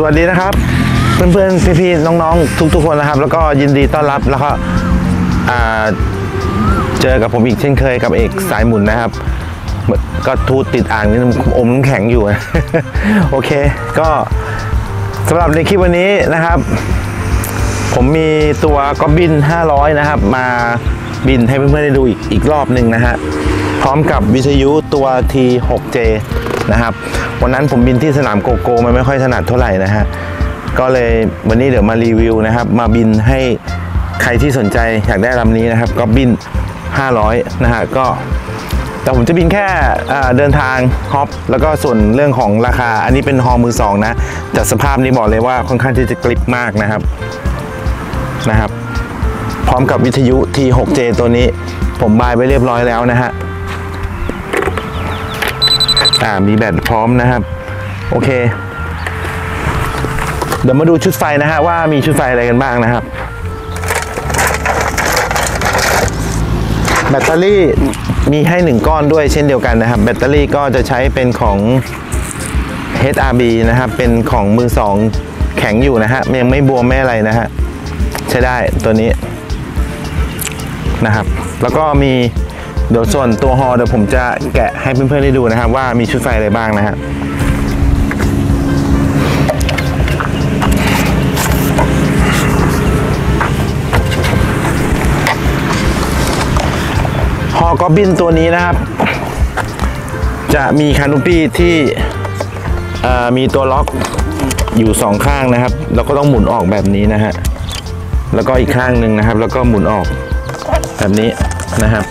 สวัสดีนะครับ เพื่อนๆพี่ๆน้องๆ ทุกๆคนนะครับ แล้วก็ยินดีต้อนรับแล้วก็เจอกับผมอีกเช่นเคยกับเอกสายหมุนนะครับ ก็ทูตติดอ่างนี่อมน้ำแข็งอยู่โอเค ก็สำหรับในคลิปวันนี้นะครับ ผมมีตัวก็บิน 500 นะครับ มาบินให้เพื่อนๆได้ดูอีกอีกรอบหนึ่งนะฮะพร้อมกับวิทยุตัว T6J นะครับ วันนั้นผมบินที่สนามโกโก้มันไม่ค่อยถนัดเท่าไหร่นะฮะก็เลยวันนี้เดี๋ยวมารีวิวนะครับ มาบินให้ใครที่สนใจอยากได้ลำนี้นะครับ ก็บิน 500 นะฮะก็แต่ผมจะบินแค่เดินทางฮอปแล้วก็ส่วนเรื่องของราคา อันนี้เป็นฮอมือสองนะแต่สภาพนี้บอกเลยว่าค่อนข้างที่จะกริบมากนะครับนะครับ พร้อมกับวิทยุ T6J ตัวนี้ ผมบายไปเรียบร้อยแล้วนะฮะ อ่ามีแบตพร้อมนะครับ โอเค เดี๋ยวมาดูชุดไฟนะฮะว่ามีชุดไฟอะไรกันบ้างนะครับ แบตเตอรี่มีให้หนึ่งก้อนด้วยเช่นเดียวกันนะครับ แบตเตอรี่ก็จะใช้เป็นของ HRB นะครับ เป็นของมือสองแข็งอยู่นะฮะยังไม่บวมไม่อะไรนะฮะใช้ได้ตัวนี้นะครับ แล้วก็มี เดี๋ยวส่วนตัวฮอเดี๋ยวผมจะแกะให้เพื่อนๆได้ดูนะครับว่ามีชุดไฟอะไรบ้างนะฮะฮอกอบบินตัวนี้นะครับ จะมีคานูปี้ที่มีตัวล็อกอยู่สองข้างนะครับ แล้วก็ต้องหมุนออกแบบนี้นะฮะแล้วก็อีกข้างหนึ่งนะครับ แล้วก็หมุนออกแบบนี้นะครับ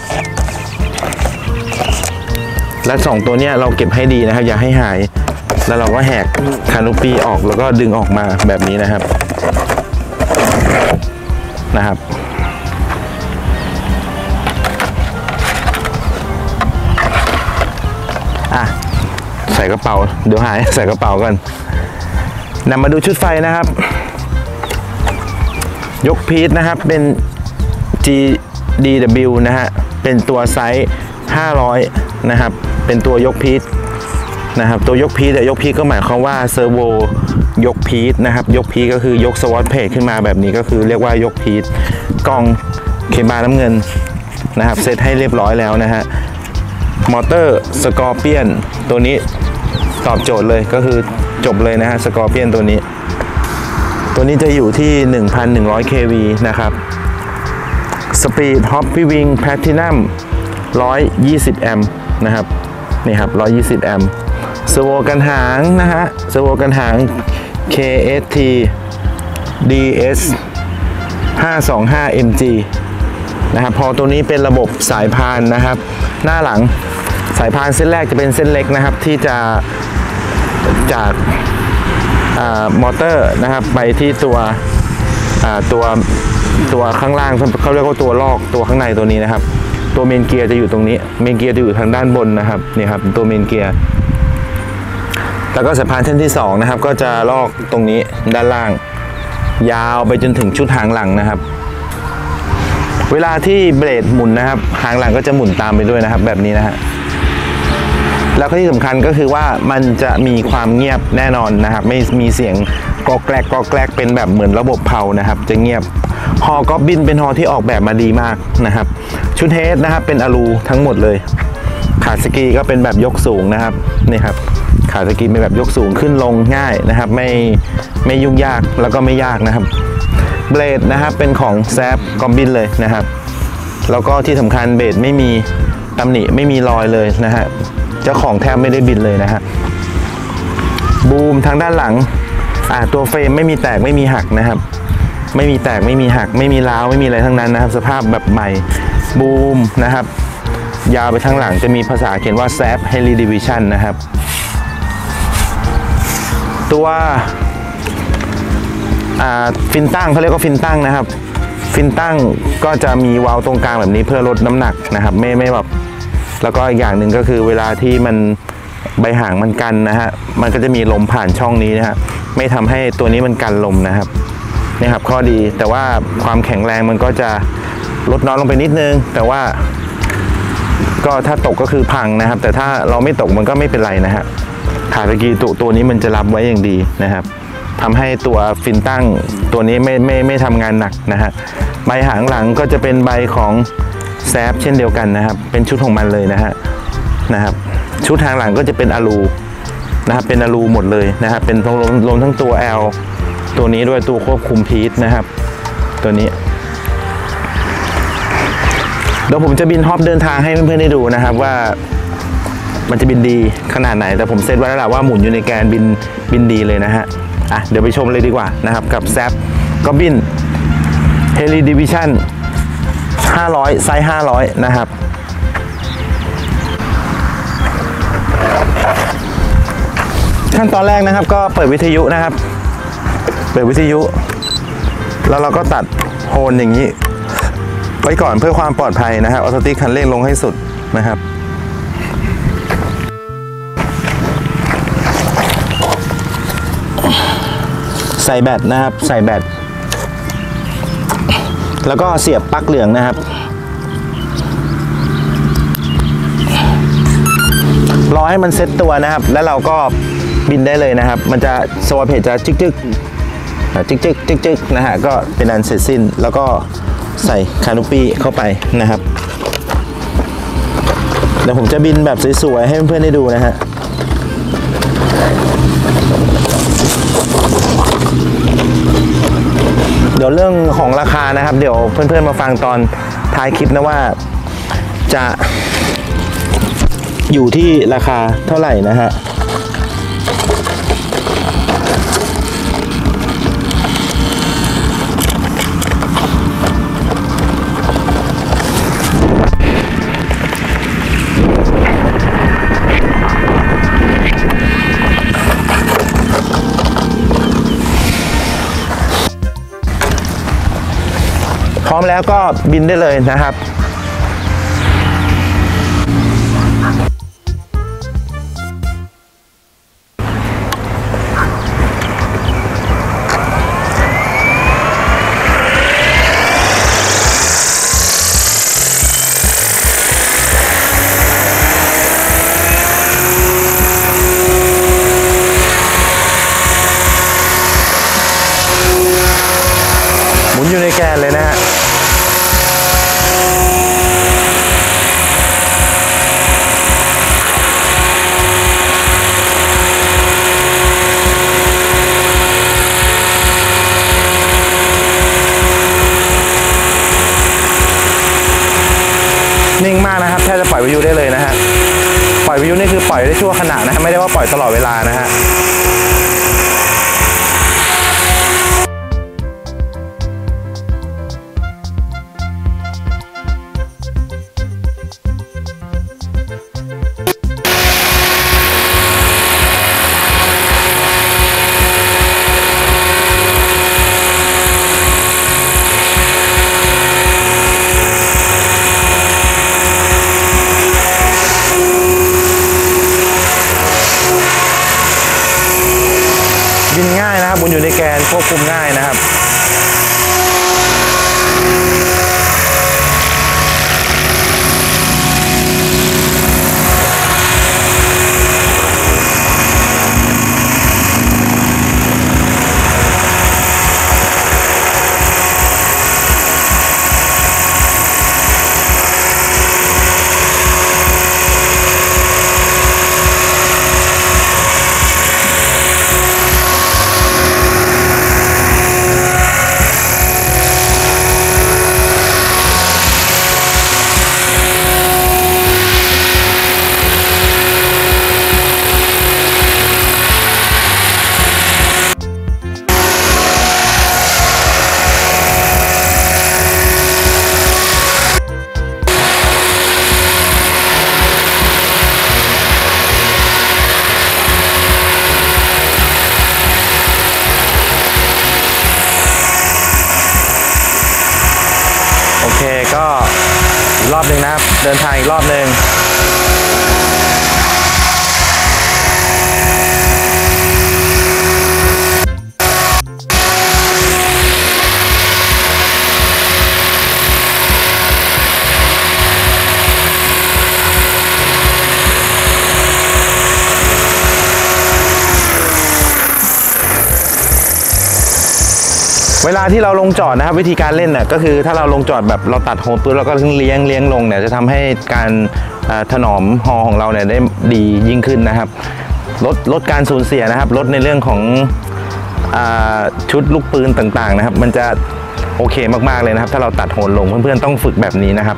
และสองตัวเนี้ยเราเก็บให้ดีนะครับ อย่าให้หาย แล้วเราก็แหกคานูปีออกแล้วก็ดึงออกมาแบบนี้นะครับนะครับอะใส่กระเป๋า เดี๋ยวหายใส่กระเป๋าก่อนนำมาดูชุดไฟนะครับ ยก pitch นะครับเป็น GDW นะฮะ เป็นตัวไซส์ 500 นะครับ เป็นตัวยก pitch นะครับตัวยก pitch แต่ยก pitch ก็หมายความว่า servo ยก pitch นะครับยก pitch ก็คือยก swashplate ขึ้นมาแบบนี้ก็คือเรียกว่ายก pitch กล่อง K-Bar น้ำเงินนะครับเซตให้เรียบร้อยแล้วนะฮะมอเตอร์สกอร์เปียนตัวนี้ตอบโจทย์เลยก็คือจบเลยนะฮะสกอร์เปียนตัวนี้ ตัวนี้จะอยู่ที่ 1,100 kV นะครับ Speed Hoppy Wing Platinum 120 แอมป์นะครับ นี่ครับ 120 แอมป์สโวกันหางนะฮะสโวกันหาง KST DS 525 MG นะครับ พอตัวนี้เป็นระบบสายพานนะครับ หน้าหลังสายพานเส้นแรกจะเป็นเส้นเล็กนะครับ ที่จะจากอมอเตอร์นะครับ ไปที่ตัวตัวตัวข้างล่างเขาเรียกว่าตัวลอกตัวข้างในตัวนี้นะครับ ตัวเมนเกียร์จะอยู่ตรงนี้ เมนเกียร์จะอยู่ทางด้านบนนะครับนี่ครับตัวเมนเกียร์แล้วก็สายพานเส้นที่สองนะครับก็จะลอกตรงนี้ด้านล่าง ยาวไปจนถึงชุดหางหลังนะครับ เวลาที่เบรดหมุนนะครับ หางหลังก็จะหมุนตามไปด้วยนะครับ แบบนี้นะฮะแล้วก็ที่สำคัญก็คือว่ามันจะมีความเงียบแน่นอนนะครับ ไม่มีเสียงกอกแกลกกอกแกลกเป็นแบบเหมือนระบบเผานะครับ จะเงียบ ฮอกอบบินเป็นฮอที่ออกแบบมาดีมากนะครับ ชุดเฮดนะครับเป็นอลูทั้งหมดเลย ขาสกีก็เป็นแบบยกสูงนะครับนี่ครับขาสกีเป็นแบบยกสูงขึ้นลงง่ายนะครับ ไม่ไม่ยุ่งยากแล้วก็ไม่ยากนะครับเบลดนะครับเป็นของแซฟกอมบินเลยนะครับ แล้วก็ที่สำคัญเบลดไม่มีตำหนิไม่มีรอยเลยนะฮะเจ้าของแทบไม่ได้บินเลยนะฮะบูมทางด้านหลังอ่าตัวเฟรมไม่มีแตกไม่มีหักนะครับ ไม่มีแตกไม่มีหัก ไม่มีร้าวไม่มีอะไรทั้งนั้นนะครับ สภาพแบบใหม่บูมนะครับ ยาวไปทั้งหลังจะมีภาษาเขียนว่า SAB Heli Division นะครับ ตัวฟินตั้งเขาเรียกว่าฟินตั้งนะครับ ฟินตั้งก็จะมีวาล์วตรงกลางแบบนี้เพื่อลดน้ำหนักนะครับ ไม่ไม่แบบแล้วก็อีกอย่างหนึ่งก็คือเวลาที่มันใบหางมันกันนะฮะมันก็จะมีลมผ่านช่องนี้นะฮะไม่ทำให้ตัวนี้มันกันลมนะครับ นี่ครับข้อดีแต่ว่าความแข็งแรงมันก็จะลดน้อยลงไปนิดนึง แต่ว่าก็ถ้าตกก็คือพังนะครับ แต่ถ้าเราไม่ตกมันก็ไม่เป็นไรนะฮะขาตะกีตัวตัวนี้มันจะรับไว้อย่างดีนะครับทำให้ตัวฟินตั้งตัวนี้ไม่ไม่ไม่ทำงานหนักนะฮะใบหางหลังก็จะเป็นใบของแซฟเช่นเดียวกันนะครับ เป็นชุดของมันเลยนะฮะนะครับ ชุดหางหลังก็จะเป็นอะลูนะครับเป็นอะลูหมดเลยนะครับเป็นรวมรวมทั้งตัว L ตัวนี้ด้วยตัวควบคุมพีทนะครับ ตัวนี้เดี๋ยวผมจะบินฮอปเดินทางให้เพื่อนๆได้ดูนะครับว่ามันจะบินดีขนาดไหน แต่ผมเซตไว้แล้วแหละว่าหมุนอยู่ในแกนบินบินดีเลยนะฮะอะเดี๋ยวไปชมเลยดีกว่านะครับ กับแซปก็บินเฮลิดิวิชั่น500 ไซส์ 500 นะครับ ขั้นตอนแรกนะครับก็เปิดวิทยุนะครับ ปิดวิทยุ แล้วเราก็ตัดโฮนอย่างนี้ ไว้ก่อนเพื่อความปลอดภัยนะครับออโตติคันเร่งลงให้สุดนะครับใส่แบตนะครับ ใส่แบตแล้วก็เสียบปลั๊กเหลืองนะครับ รอให้มันเซ็ตตัวนะครับ แล้วเราก็บินได้เลยนะครับ มันจะสวอปเพจจะจึกจึก จึกจึกจึกจึกนะฮะก็เป็นอันเสร็จสิ้น แล้วก็ใส่คานูปีเข้าไปนะครับเดี๋ยวผมจะบินแบบสวยๆให้เพื่อนๆได้ดูนะฮะเดี๋ยวเรื่องของราคานะครับ เดี๋ยวเพื่อนๆมาฟังตอนท้ายคลิปนะว่าจะอยู่ที่ราคาเท่าไหร่นะฮะ แล้วก็บินได้เลยนะครับ ปล่อยวิวได้เลยนะฮะปล่อยวิวนี่คือปล่อยได้ชั่วขณะนะฮะไม่ได้ว่าปล่อยตลอดเวลานะฮะ รอบหนึ่ง เวลาที่เราลงจอดนะครับวิธีการเล่นน่ะก็คือถ้าเราลงจอดแบบเราตัดโฮมปุ๊บเราก็เลี้ยงเลี้ยงลงเนี่ยจะทำให้การถนอมฮอของเราเนี่ยได้ดียิ่งขึ้นนะครับลดลดการสูญเสียนะครับลดในเรื่องของอชุดลูกปืนต่างๆนะครับ มันจะโอเคมากๆเลยนะครับ ถ้าเราตัดโหนลงเพื่อนๆต้องฝึกแบบนี้นะครับ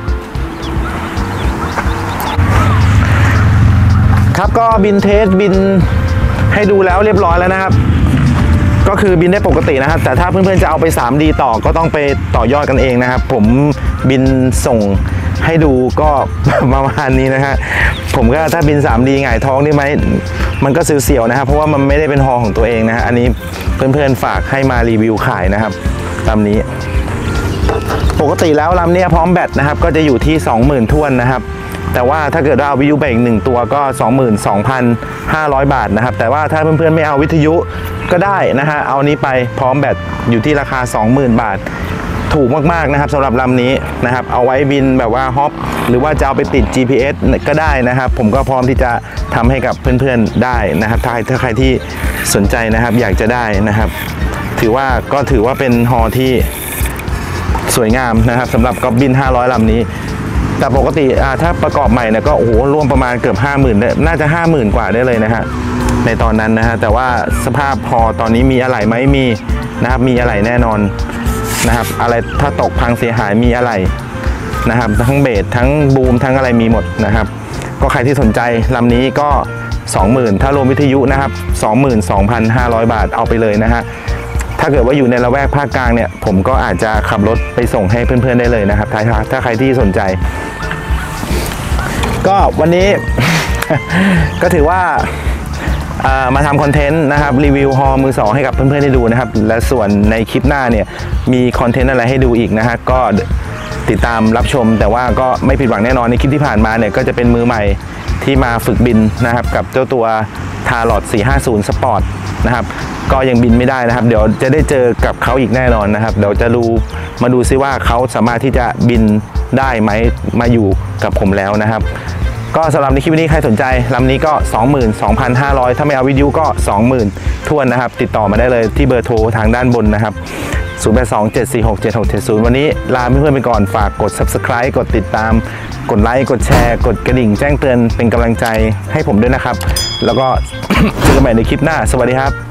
ครับก็บินเทสบินให้ดูแล้วเรียบร้อยแล้วนะครับ ก็คือบินได้ปกตินะครับ แต่ถ้าเพื่อนๆจะเอาไป 3D ต่อก็ต้องไปต่อยอดกันเองนะครับ ผมบินส่งให้ดูก็ประมาณนี้นะฮะผมก็ถ้าบิน 3D หงายท้องได้ไหมมันก็เสียวๆนะครับ เพราะว่ามันไม่ได้เป็นฮอของตัวเองนะฮะอันนี้เพื่อนๆฝากให้มารีวิวขายนะครับลำนี้ ปกติแล้วลำเนี้ยพร้อมแบตนะครับ ก็จะอยู่ที่ 20,000ท้วนนะครับ แต่ว่าถ้าเกิดว่าเอาวิทยุไปอีกหนึ่งตัวก็ 22,500 บาทนะครับ แต่ว่าถ้าเพื่อนๆไม่เอาวิทยุก็ได้นะฮะ เอานี้ไปพร้อมแบตอยู่ที่ราคา 20,000 บาท ถูกมากๆนะครับสำหรับลำนี้นะครับ เอาไว้บินแบบว่าฮอปหรือว่าจะเอาไปติด GPS ก็ได้นะครับ ผมก็พร้อมที่จะทำให้กับเพื่อนๆได้นะครับถ้าถ้าใครที่สนใจนะครับอยากจะได้นะครับ ถือว่าก็ถือว่าเป็นฮอที่สวยงามนะครับสำหรับกอบบิน 500ลำนี้ แต่ปกติถ้าประกอบใหม่เนี่ยก็โอ้โหรวมประมาณเกือบ 50,000ได้น่าจะ 50,000 กว่าได้เลยนะฮะในตอนนั้นนะฮะแต่ว่าสภาพพอตอนนี้มีอะไรไหมมีนะครับมีอะไรแน่นอนนะครับอะไรถ้าตกพังเสียหายมีอะไรนะครับทั้งเบสทั้งบูมทั้งอะไรมีหมดนะครับ ก็ใครที่สนใจลำนี้ก็ 20,000 ถ้ารวมวิทยุนะครับ 22,500 บาทเอาไปเลยนะฮะ ถ้าเกิดว่าอยู่ในละแวกภาคกลางเนี่ย ผมก็อาจจะขับรถไปส่งให้เพื่อนๆได้เลยนะครับ ถ้าถ้าใครที่สนใจ ก็วันนี้ ก็ถือว่าอ่ามาทำคอนเทนต์นะครับรีวิวฮอมือสองให้กับเพื่อนๆได้ดูนะครับ และส่วนในคลิปหน้าเนี่ยมีคอนเทนต์อะไรให้ดูอีกนะฮะก็ติดตามรับชม แต่ว่าก็ไม่ผิดหวังแน่นอนในคลิปที่ผ่านมาเนี่ยก็จะเป็นมือใหม่ที่มาฝึกบินนะครับ กับเจ้าตัวทารอด450 Sport นะครับ ก็ยังบินไม่ได้นะครับ เดี๋ยวจะได้เจอกับเขาอีกแน่นอนนะครับ เดี๋ยวจะดูมาดูซิว่าเขาสามารถที่จะบินได้ไหมมาอยู่กับผมแล้วนะครับ ก็สำหรับในคลิปนี้ใครสนใจลำนี้ก็ 22,500 ถ้าไม่เอาวิดีโอก็ 20,000ทวนนะครับ ติดต่อมาได้เลยที่เบอร์โทรทางด้านบนนะครับ0827467670 วันนี้ลาเพื่อนๆไปก่อนฝากกด subscribe กดติดตาม กดไลค์ กดแชร์ กดกระดิ่งแจ้งเตือนเป็นกำลังใจให้ผมด้วยนะครับ แล้วก็เจอกันใหม่ในคลิปหน้า สวัสดีครับ